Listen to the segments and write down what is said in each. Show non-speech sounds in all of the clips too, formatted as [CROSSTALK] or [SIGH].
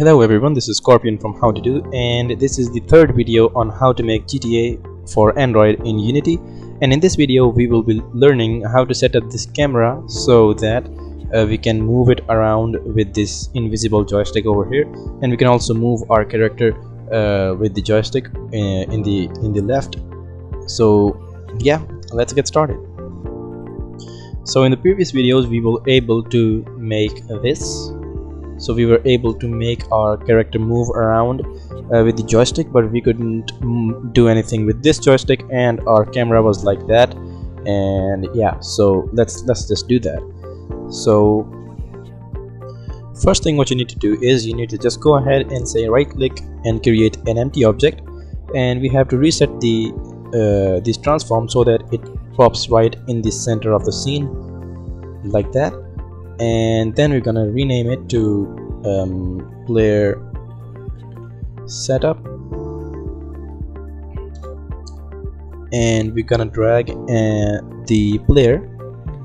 Hello everyone, this is Scorpion from How To Do and this is the third video on how to make GTA for Android in Unity. And in this video we will be learning how to set up this camera so that uh, we can move it around with this invisible joystick over here. And we can also move our character uh, with the joystick uh, in the in the left. So yeah let's get started. So in the previous videos we were able to make this so we were able to make our character move around uh, with the joystick but we couldn't do anything with this joystick and our camera was like that. And yeah so let's let's just do that. So first thing what you need to do is you need to just go ahead and say right click and create an empty object. And we have to reset the uh, this transform so that it pops right in the center of the scene like that. And then we're gonna rename it to um, player setup. And we're gonna drag uh, the player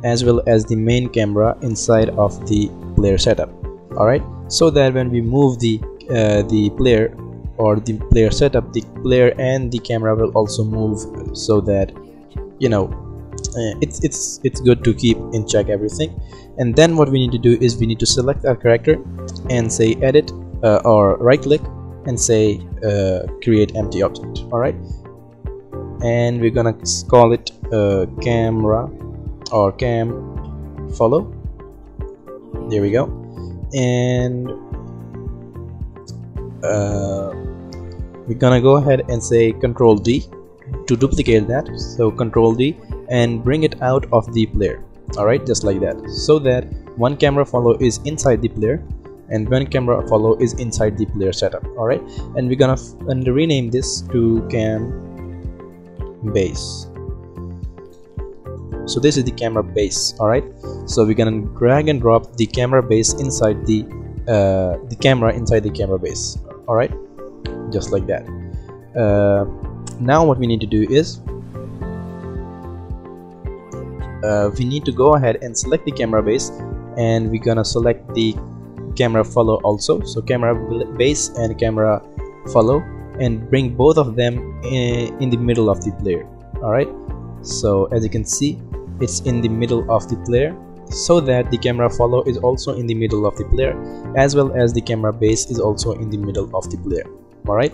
as well as the main camera inside of the player setup. Alright? So that when we move the uh, the player or the player setup the player and the camera will also move so that you know it's it's it's good to keep in check everything. And then what we need to do is we need to select our character and say edit uh, or right click and say uh, create empty object. All right? And we're gonna call it uh, camera or cam follow. There we go. And uh, we're gonna go ahead and say control D. To duplicate that so control D and bring it out of the player. Alright just like that. So that one camera follow is inside the player and one camera follow is inside the player setup. Alright and we're gonna and rename this to cam base. So this is the camera base alright so we're gonna drag and drop the camera base inside the uh, the camera inside the camera base. Alright just like that. Uh, now what we need to do is uh, we need to go ahead and select the camera base and we're gonna select the camera follow also. So camera base and camera follow and bring both of them in, in the middle of the player. Alright so as you can see it's in the middle of the player so that the camera follow is also in the middle of the player as well as the camera base is also in the middle of the player. Alright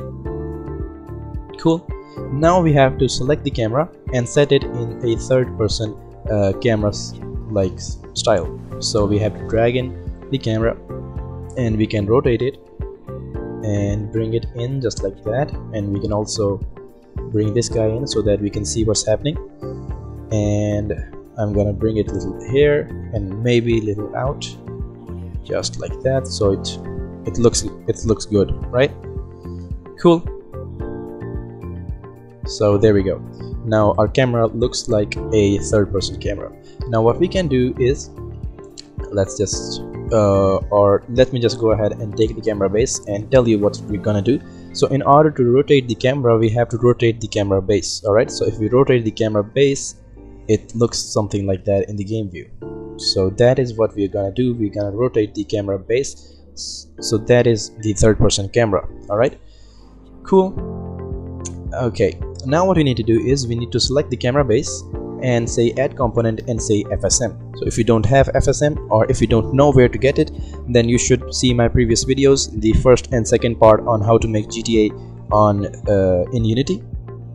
cool. Now we have to select the camera and set it in a third person uh, cameras like style. So we have to drag in the camera and we can rotate it and bring it in just like that. And we can also bring this guy in so that we can see what's happening. And I'm gonna bring it a little here and maybe a little out just like that. So it it looks it looks good right? Cool. So there we go now our camera looks like a third person camera. Now what we can do is let's just uh, or let me just go ahead and take the camera base and tell you what we're gonna do. So in order to rotate the camera we have to rotate the camera base alright so if we rotate the camera base it looks something like that in the game view. So that is what we're gonna do. We're gonna rotate the camera base. So that is the third person camera alright cool. Okay now what we need to do is we need to select the camera base and say add component and say FSM so if you don't have FSM or if you don't know where to get it then you should see my previous videos the first and second part on how to make GTA on uh, in Unity.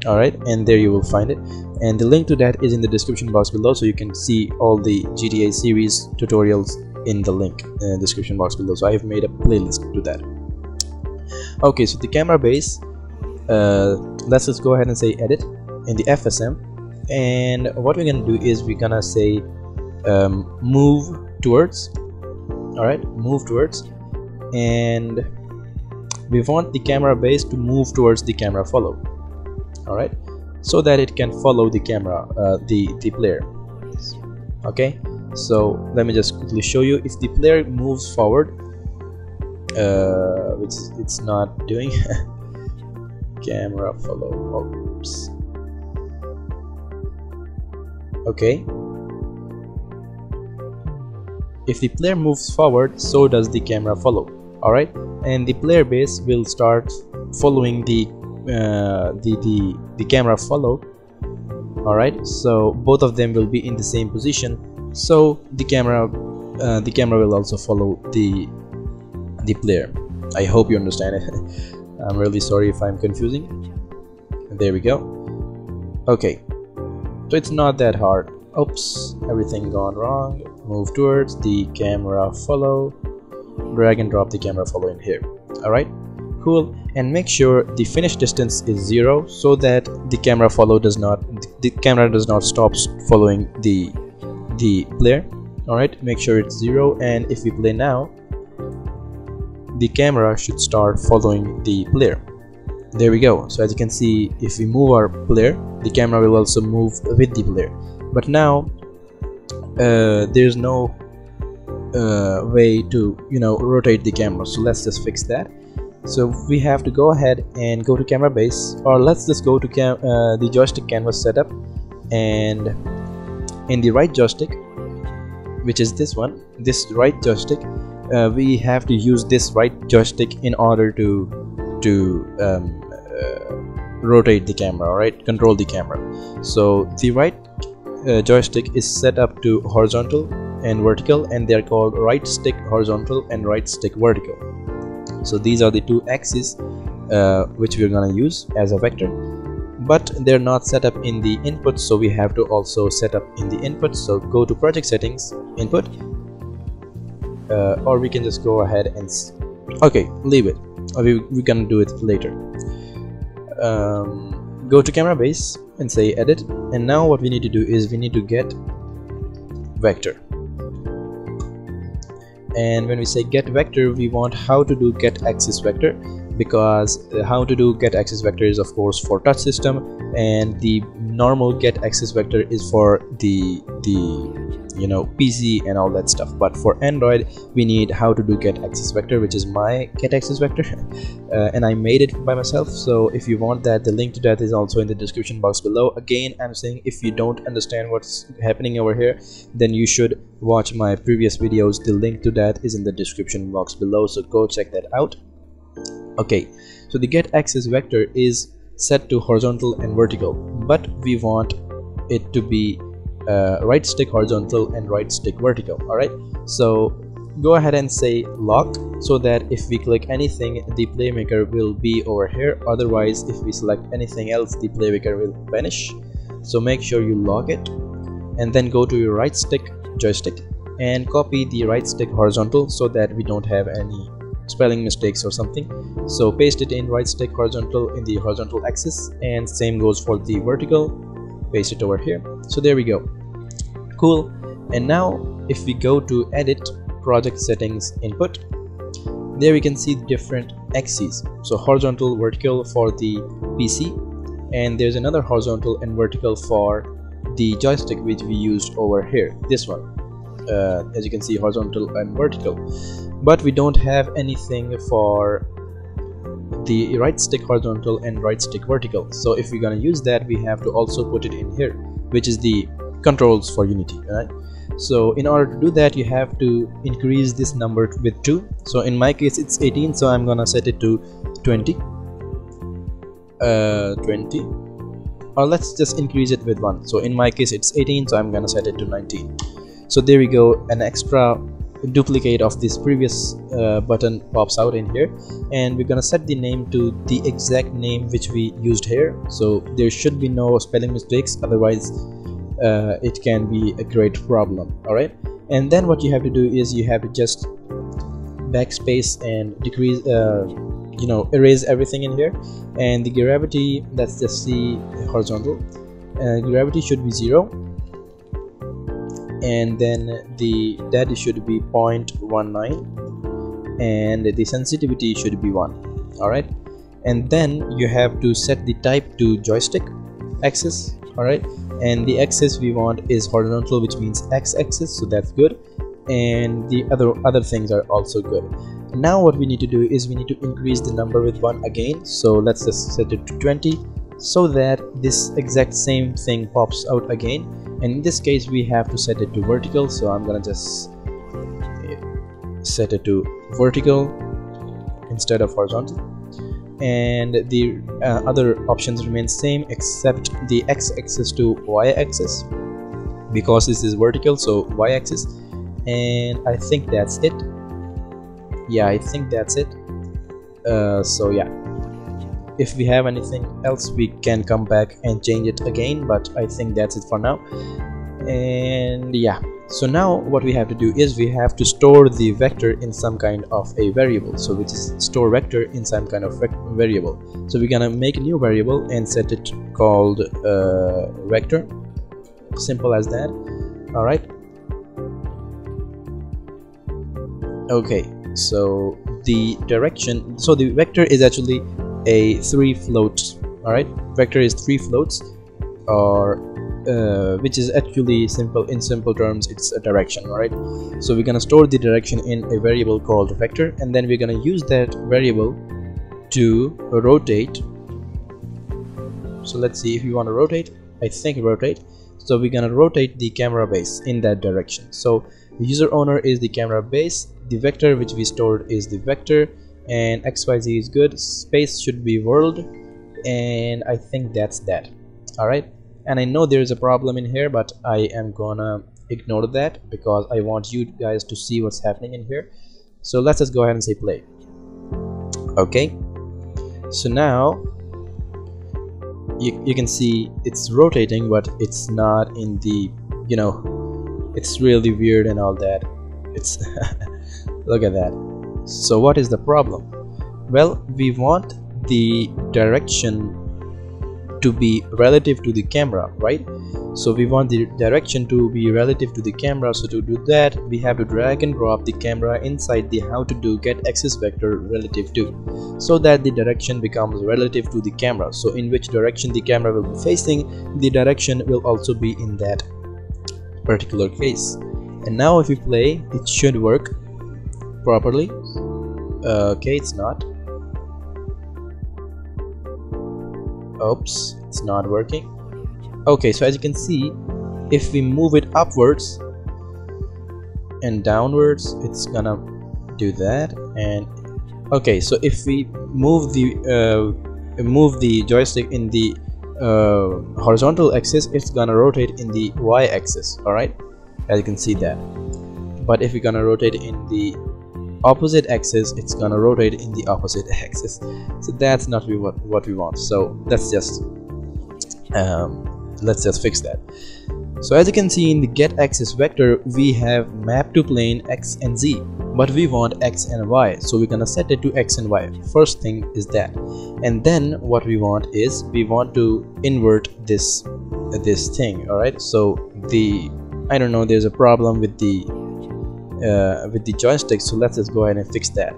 Alright and there you will find it. And the link to that is in the description box below so you can see all the GTA series tutorials in the link in the description box below. So I have made a playlist to that. Okay so the camera base uh, let's just go ahead and say edit in the FSM and what we're gonna do is we're gonna say um, move towards alright move towards. And we want the camera base to move towards the camera follow alright? So that it can follow the camera uh, the the player. Okay so let me just quickly show you. If the player moves forward uh, which it's not doing [LAUGHS] camera follow oops okay. If the player moves forward so does the camera follow. Alright? And the player base will start following the uh, the, the the camera follow. Alright? So both of them will be in the same position. So the camera uh, the camera will also follow the the player. I hope you understand. it [LAUGHS] I'm really sorry if I'm confusing there we go. Okay. So it's not that hard. Oops. Everything gone wrong. Move towards the camera follow. Drag and drop the camera follow in here. Alright. Cool. And make sure the finish distance is zero so that the camera follow does not the camera does not stop following the the player. Alright. Make sure it's zero. And if we play now the camera should start following the player. There we go. So as you can see if we move our player the camera will also move with the player. But now uh, there's no uh, way to you know rotate the camera. So let's just fix that. So we have to go ahead and go to camera base or let's just go to cam uh, the joystick canvas setup. And in the right joystick which is this one this right joystick uh, we have to use this right joystick in order to to um, uh, rotate the camera right? Control the camera. So the right uh, joystick is set up to horizontal and vertical and they are called right stick horizontal and right stick vertical. So these are the two axes uh, which we're gonna use as a vector. But they're not set up in the input so we have to also set up in the input. So go to project settings input uh, or we can just go ahead and okay leave it. We, we can do it later. Um, go to camera base and say edit. And now what we need to do is we need to get vector. And when we say get vector we want how to do get axis vector because uh, how to do get axis vector is of course for touch system and the normal get axis vector is for the the you know pc and all that stuff. But for android we need how to do get axis vector which is my get axis vector. Uh, and i made it by myself. So if you want that the link to that is also in the description box below. Again i'm saying if you don't understand what's happening over here then you should watch my previous videos. The link to that is in the description box below. So go check that out. Okay so the get axis vector is set to horizontal and vertical but we want it to be uh, right stick horizontal and right stick vertical all right? So go ahead and say lock so that if we click anything the playmaker will be over here. Otherwise if we select anything else the playmaker will vanish. So make sure you lock it and then go to your right stick joystick and copy the right stick horizontal so that we don't have any spelling mistakes or something. So paste it in right stick horizontal in the horizontal axis and same goes for the vertical paste it over here. So there we go. Cool. And now if we go to edit project settings input there we can see different axes. So horizontal vertical for the pc and there's another horizontal and vertical for the joystick which we used over here. This one. Uh, as you can see horizontal and vertical. But we don't have anything for the right stick horizontal and right stick vertical. So if we're gonna use that we have to also put it in here which is the controls for unity right so in order to do that you have to increase this number with 2 so in my case it's 18 so i'm gonna set it to 20 uh 20 or let's just increase it with 1 so in my case it's 18 so i'm gonna set it to 19 so there we go an extra duplicate of this previous uh, button pops out in here. And we're gonna set the name to the exact name which we used here. So there should be no spelling mistakes otherwise uh, it can be a great problem all right and then what you have to do is you have to just backspace and decrease uh, you know erase everything in here. And the gravity let's just see horizontal. Uh, gravity should be zero and then the that should be 0.19 and the sensitivity should be 1 all right? And then you have to set the type to joystick axis all right? And the axis we want is horizontal which means x-axis so that's good. And the other other things are also good. Now what we need to do is we need to increase the number with one again so let's just set it to 20 so that this exact same thing pops out again and in this case we have to set it to vertical so I'm gonna just set it to vertical instead of horizontal. And the uh, other options remain same except the x-axis to y-axis because this is vertical so y-axis. And I think that's it. Yeah I think that's it. Uh, so yeah if we have anything else we can come back and change it again but I think that's it for now. And yeah so now what we have to do is we have to store the vector in some kind of a variable. So which is store vector in some kind of variable. So we're gonna make a new variable and set it called uh, vector. Simple as that. All right. Okay so the direction so the vector is actually a three floats all right vector is three floats or uh, which is actually simple in simple terms it's a direction all right so we're gonna store the direction in a variable called vector and then we're gonna use that variable to rotate. So let's see if you want to rotate i think rotate. So we're gonna rotate the camera base in that direction. So the user owner is the camera base the vector which we stored is the vector and xyz is good. Space should be world and i think that's that. All right? And i know there's a problem in here but i am gonna ignore that because i want you guys to see what's happening in here. So let's just go ahead and say play. Okay? So now you, you can see it's rotating but it's not in the you know it's really weird and all that. It's [LAUGHS] look at that so what is the problem? Well we want the direction to be relative to the camera right? So we want the direction to be relative to the camera. So to do that we have to drag and drop the camera inside the how to do get axis vector relative to so that the direction becomes relative to the camera. So in which direction the camera will be facing the direction will also be in that particular case. And now if we play it should work properly. Uh, okay it's not. Oops it's not working. Okay so as you can see if we move it upwards and downwards it's gonna do that. And okay so if we move the uh, move the joystick in the uh, horizontal axis it's gonna rotate in the y-axis all right as you can see that. But if we're gonna rotate in the opposite axis it's gonna rotate in the opposite axis. So that's not what, what we want. So let's just um, let's just fix that. So as you can see in the get axis vector we have map to plane x and z but we want x and y. So we're gonna set it to x and y. First thing is that. And then what we want is we want to invert this this thing all right so the i don't know there's a problem with the uh, with the joystick so let's just go ahead and fix that.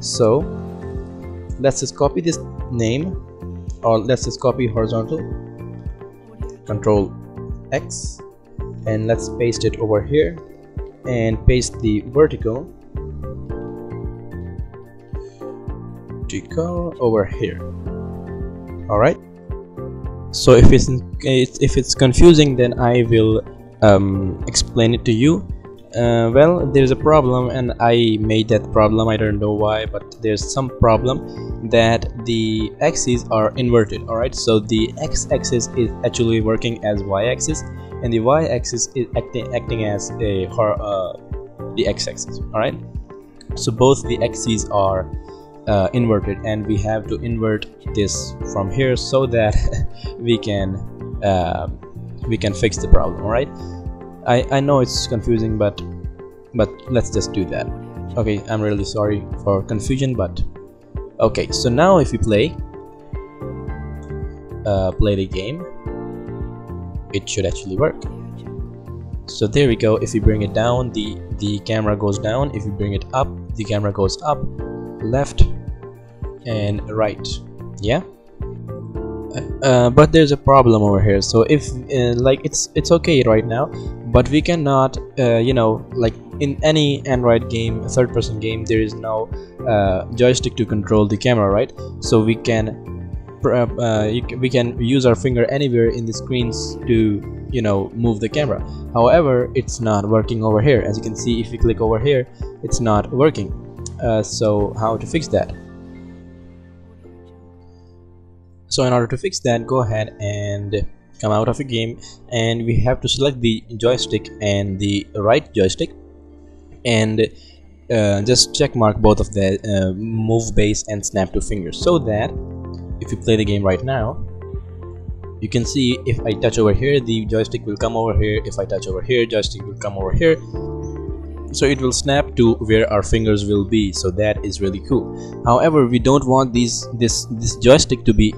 So let's just copy this name or let's just copy horizontal control X and let's paste it over here and paste the vertical vertical over here. All right. So if it's if it's confusing then I will um, explain it to you uh, well there's a problem and I made that problem. I don't know why but there's some problem that the axes are inverted alright so the x-axis is actually working as y-axis and the y-axis is acting acting as a uh, the x-axis alright so both the axes are uh, inverted and we have to invert this from here so that [LAUGHS] we can uh, we can fix the problem alright I, I know it's confusing but but let's just do that. Okay I'm really sorry for confusion but okay so now if we play uh, play the game it should actually work. So there we go. If we bring it down the the camera goes down. If we bring it up the camera goes up left and right. Yeah? Uh, but there's a problem over here. So if uh, like it's it's okay right now but we cannot uh, you know like in any android game third person game there is no uh, joystick to control the camera right? So we can uh, uh we can use our finger anywhere in the screens to you know move the camera. However it's not working over here. As you can see if we click over here it's not working. Uh, so how to fix that? So in order to fix that go ahead and come out of a game and we have to select the joystick and the right joystick. And uh, just check mark both of the uh, move base and snap to fingers so that if you play the game right now you can see if I touch over here the joystick will come over here. If I touch over here joystick will come over here. So it will snap to where our fingers will be so that is really cool. However we don't want these this this joystick to be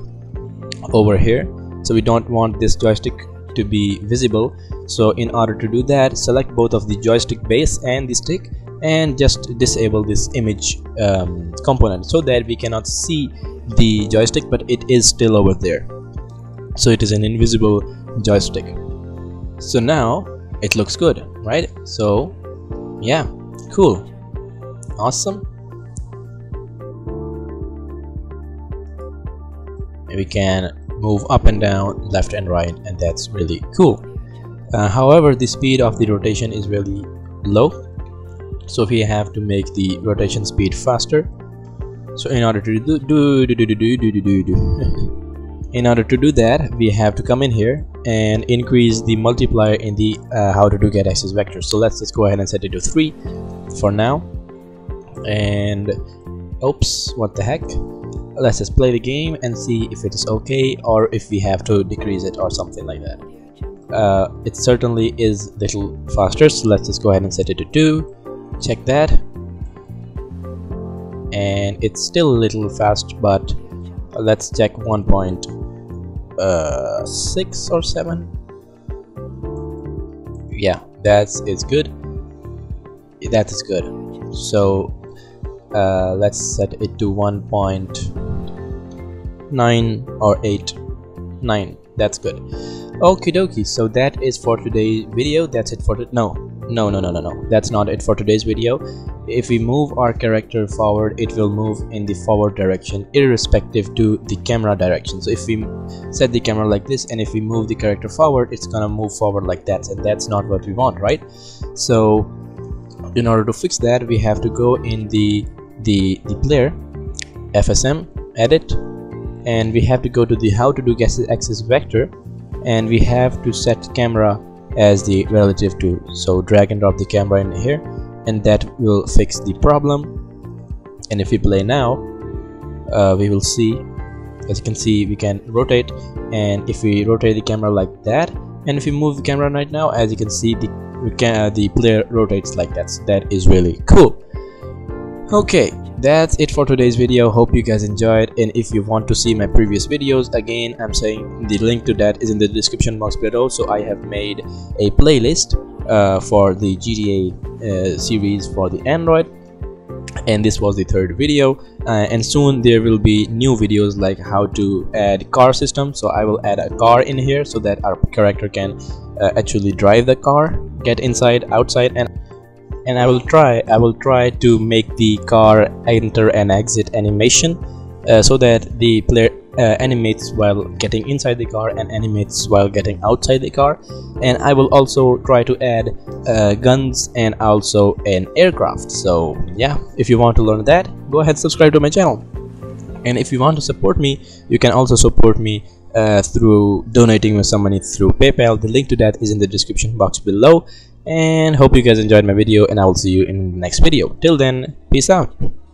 over here so we don't want this joystick to be visible. So in order to do that select both of the joystick base and the stick and just disable this image um, component so that we cannot see the joystick but it is still over there. So it is an invisible joystick. So now it looks good right? So yeah cool. Awesome. We can move up and down left and right and that's really cool uh, however the speed of the rotation is really low so we have to make the rotation speed faster so in order to do do do do do do do do do in order to do that we have to come in here and increase the multiplier in the uh, how to do get axis vector so let's just go ahead and set it to 3 for now and oops what the heck let's just play the game and see if it is okay or if we have to decrease it or something like that uh, it certainly is a little faster so let's just go ahead and set it to 2 check that and it's still a little fast but let's check 1.6 uh, or seven. Yeah, that's it's good. That is good. So uh, let's set it to 1.9 or 8 9 that's good. Okie dokie so that is for today's video. That's it for no. No no no no no. That's not it for today's video. If we move our character forward it will move in the forward direction irrespective to the camera direction. So if we set the camera like this and if we move the character forward it's gonna move forward like that. And that's not what we want right? So in order to fix that we have to go in the the the player fsm edit and we have to go to the how to do axis vector and we have to set camera as the relative to so drag and drop the camera in here and that will fix the problem. And if we play now uh, we will see as you can see we can rotate. And if we rotate the camera like that and if we move the camera right now as you can see the can, uh, the player rotates like that. So that is really cool. Okay that's it for today's video. Hope you guys enjoyed. And if you want to see my previous videos again i'm saying the link to that is in the description box below. So i have made a playlist uh, for the gta uh, series for the android. And this was the third video. Uh, and soon there will be new videos like how to add car system. So i will add a car in here so that our character can uh, actually drive the car get inside outside and and I will try I will try to make the car enter and exit animation uh, so that the player uh, animates while getting inside the car and animates while getting outside the car. And I will also try to add uh, guns and also an aircraft. So yeah if you want to learn that go ahead subscribe to my channel. And if you want to support me you can also support me uh, through donating with some money through PayPal. The link to that is in the description box below and hope you guys enjoyed my video and I will see you in the next video. Till then peace out